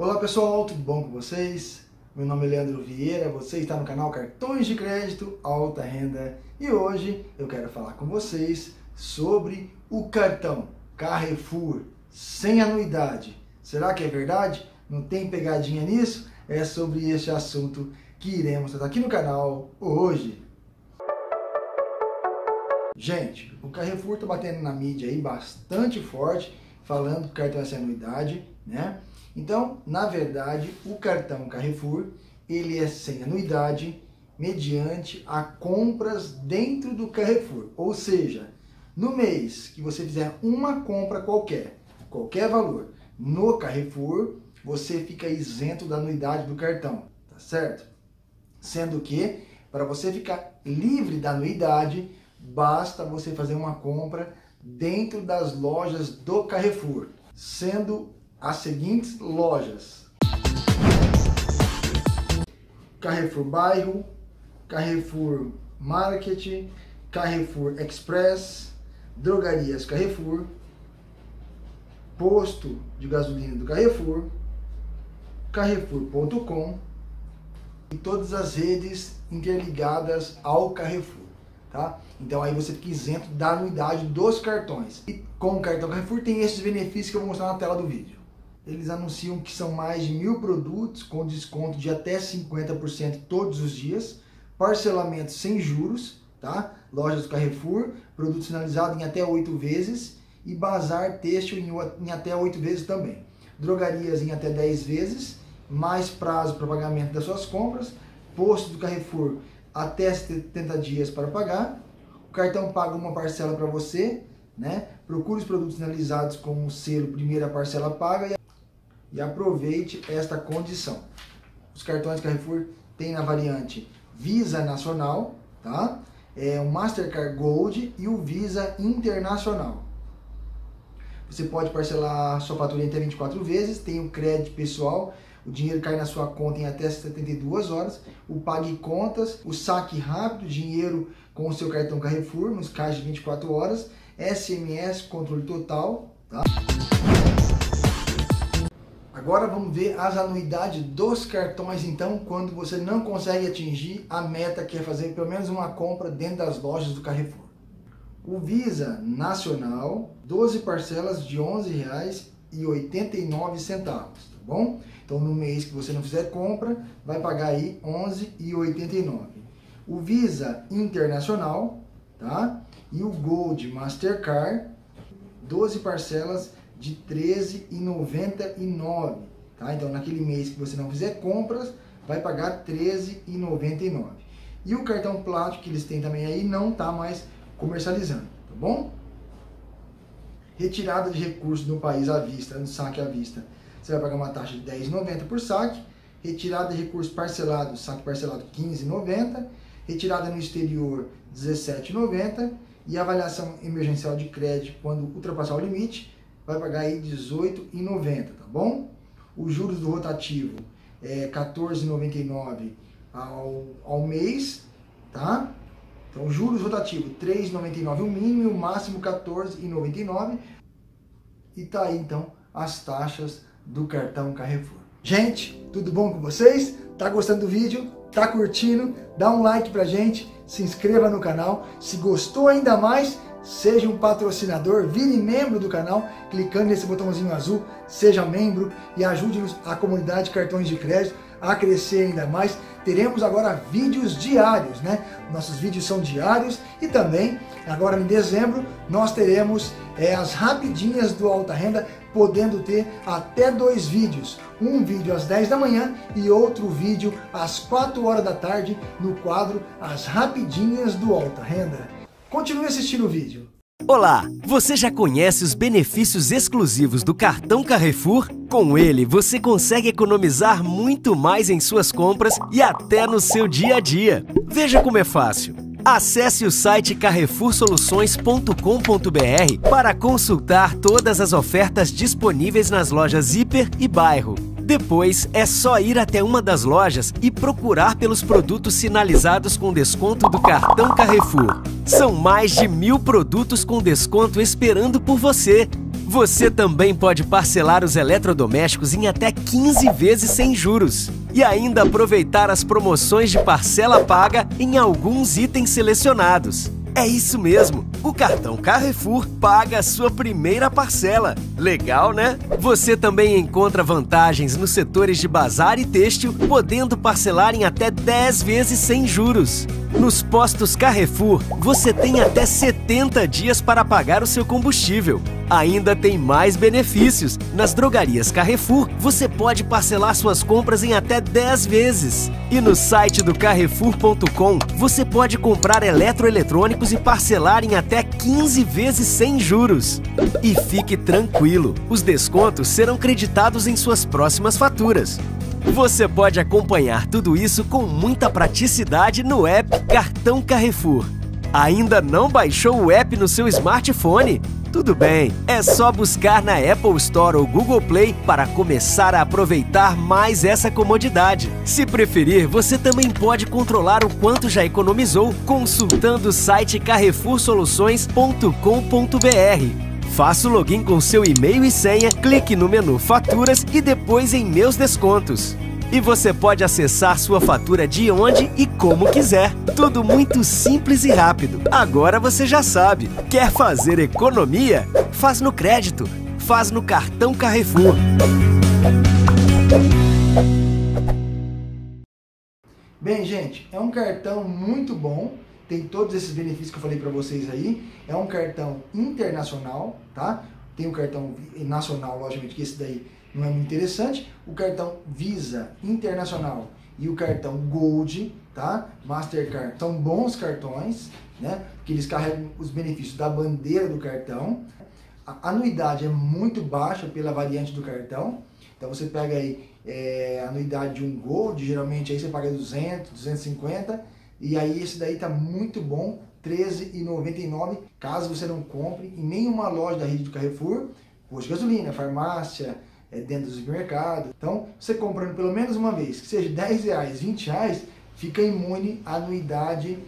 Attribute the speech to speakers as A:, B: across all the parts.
A: Olá pessoal, tudo bom com vocês? Meu nome é Leandro Vieira, você está no canal Cartões de Crédito Alta Renda e hoje eu quero falar com vocês sobre o cartão Carrefour sem anuidade. Será que é verdade? Não tem pegadinha nisso? É sobre este assunto que iremos tratar aqui no canal hoje. Gente, o Carrefour está batendo na mídia aí bastante forte, falando que o cartão é sem anuidade, né? Então, na verdade, o cartão Carrefour, ele é sem anuidade mediante a compras dentro do Carrefour. Ou seja, no mês que você fizer uma compra qualquer, qualquer valor, no Carrefour, você fica isento da anuidade do cartão, tá certo? Sendo que, para você ficar livre da anuidade, basta você fazer uma compra dentro das lojas do Carrefour, sendo as seguintes lojas: Carrefour Bairro, Carrefour Market, Carrefour Express, Drogarias Carrefour, Posto de Gasolina do Carrefour, Carrefour.com e todas as redes interligadas ao Carrefour. Tá? Então aí você fica isento da anuidade dos cartões. E com o cartão Carrefour tem esses benefícios que eu vou mostrar na tela do vídeo. Eles anunciam que são mais de mil produtos com desconto de até 50% todos os dias, parcelamento sem juros, tá? Lojas do Carrefour, produtos finalizados em até oito vezes e bazar têxtil em, até oito vezes também. Drogarias em até 10 vezes, mais prazo para pagamento das suas compras, posto do Carrefour até 70 dias para pagar. O cartão paga uma parcela para você, né? Procure os produtos finalizados com o selo primeira parcela paga e aproveite esta condição. Os cartões Carrefour têm na variante Visa Nacional, tá? É o Mastercard Gold e o Visa Internacional. Você pode parcelar sua fatura em até 24 vezes, tem o crédito pessoal o dinheiro cai na sua conta em até 72 horas, o pague contas, o saque rápido, dinheiro com o seu cartão Carrefour nos caixas de 24 horas, SMS, controle total, tá? Agora vamos ver as anuidades dos cartões então, quando você não consegue atingir a meta que é fazer pelo menos uma compra dentro das lojas do Carrefour. O Visa Nacional, 12 parcelas de R$ 11,89, tá bom? Então, no mês que você não fizer compra, vai pagar aí R$ 11,89. O Visa Internacional, tá? E o Gold Mastercard, 12 parcelas de R$ 13,99, tá? Então, naquele mês que você não fizer compras, vai pagar R$ 13,99. E o cartão plástico que eles têm também aí não tá mais comercializando, tá bom? Retirada de recursos no país à vista, no saque à vista, você vai pagar uma taxa de R$10,90 por saque, retirada de recursos parcelados, saque parcelado R$15,90, retirada no exterior R$17,90 e avaliação emergencial de crédito quando ultrapassar o limite, vai pagar aí R$18,90, tá bom? Os juros do rotativo é R$14,99 ao, ao mês, tá? Então, juros rotativo, R$ 3,99 o mínimo e o máximo R$ 14,99. E tá aí, então, as taxas do cartão Carrefour. Gente, tudo bom com vocês? Tá gostando do vídeo? Tá curtindo? Dá um like pra gente, se inscreva no canal. Se gostou ainda mais, seja um patrocinador, vire membro do canal, clicando nesse botãozinho azul, seja membro e ajude-nos a comunidade Cartões de Crédito a crescer ainda mais. Teremos agora vídeos diários, né? Nossos vídeos são diários e também, agora em dezembro, nós teremos é, as rapidinhas do Alta Renda, podendo ter até dois vídeos. Um vídeo às 10 da manhã e outro vídeo às 4 horas da tarde no quadro As Rapidinhas do Alta Renda. Continue assistindo o vídeo.
B: Olá, você já conhece os benefícios exclusivos do cartão Carrefour? Com ele, você consegue economizar muito mais em suas compras e até no seu dia a dia. Veja como é fácil. Acesse o site carrefoursoluções.com.br para consultar todas as ofertas disponíveis nas lojas Hiper e Bairro. Depois é só ir até uma das lojas e procurar pelos produtos sinalizados com desconto do cartão Carrefour. São mais de mil produtos com desconto esperando por você. Você também pode parcelar os eletrodomésticos em até 15 vezes sem juros e ainda aproveitar as promoções de parcela paga em alguns itens selecionados. É isso mesmo! O cartão Carrefour paga a sua primeira parcela. Legal, né? Você também encontra vantagens nos setores de bazar e têxtil, podendo parcelar em até 10 vezes sem juros. Nos postos Carrefour, você tem até 70 dias para pagar o seu combustível. Ainda tem mais benefícios. Nas drogarias Carrefour, você pode parcelar suas compras em até 10 vezes. E no site do carrefour.com, você pode comprar eletroeletrônicos e parcelar em até 15 vezes sem juros. E fique tranquilo, os descontos serão creditados em suas próximas faturas. Você pode acompanhar tudo isso com muita praticidade no app Cartão Carrefour. Ainda não baixou o app no seu smartphone? Tudo bem, é só buscar na Apple Store ou Google Play para começar a aproveitar mais essa comodidade. Se preferir, você também pode controlar o quanto já economizou consultando o site carrefoursoluções.com.br. Faça o login com seu e-mail e senha, clique no menu Faturas e depois em Meus Descontos. E você pode acessar sua fatura de onde e como quiser. Tudo muito simples e rápido. Agora você já sabe. Quer fazer economia? Faz no crédito. Faz no cartão Carrefour.
A: Bem, gente, é um cartão muito bom. Tem todos esses benefícios que eu falei para vocês aí. É um cartão internacional, tá? Tem o cartão nacional, logicamente, que esse daí não é muito interessante. O cartão Visa Internacional e o cartão Gold, tá? Mastercard são bons cartões, né? Porque eles carregam os benefícios da bandeira do cartão. A anuidade é muito baixa pela variante do cartão. Então você pega aí é, anuidade de um Gold, geralmente aí você paga 200, 250 e aí esse daí tá muito bom, R$13,99, caso você não compre em nenhuma loja da rede do Carrefour, posto de gasolina, farmácia, é, dentro do supermercado. Então, você comprando pelo menos uma vez, que seja 10 reais, 20 reais, fica imune à anuidade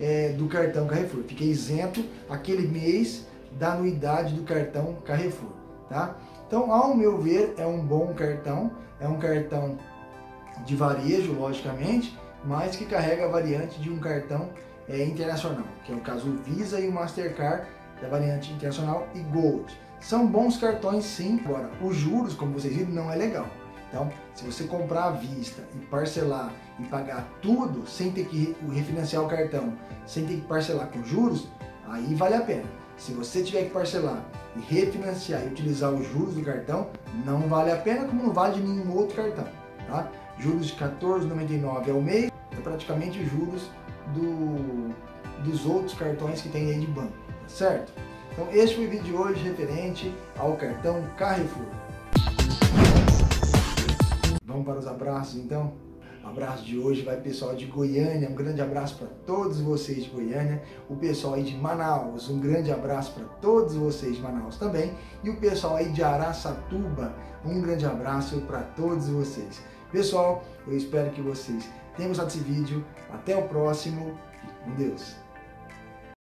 A: é, do cartão Carrefour. Fica isento aquele mês da anuidade do cartão Carrefour, tá? Então, ao meu ver, é um bom cartão, é um cartão de varejo, logicamente, mas que carrega a variante de um cartão é, internacional, que é o caso Visa e o Mastercard da variante internacional e Gold. São bons cartões sim, agora os juros, como vocês viram, não é legal. Então, se você comprar à vista e parcelar e pagar tudo sem ter que refinanciar o cartão, sem ter que parcelar com juros, aí vale a pena. Se você tiver que parcelar e refinanciar e utilizar os juros do cartão, não vale a pena, como não vale de nenhum outro cartão. Tá? Juros de 14,99 ao mês, praticamente juros do, dos outros cartões que tem aí de banco, tá certo? Então este foi o vídeo de hoje referente ao cartão Carrefour. Vamos para os abraços então? Abraço de hoje vai pessoal de Goiânia, um grande abraço para todos vocês de Goiânia, o pessoal aí de Manaus, um grande abraço para todos vocês de Manaus também, e o pessoal aí de Araçatuba, um grande abraço para todos vocês. Pessoal, eu espero que vocês tenham gostado desse vídeo, até o próximo, com Deus!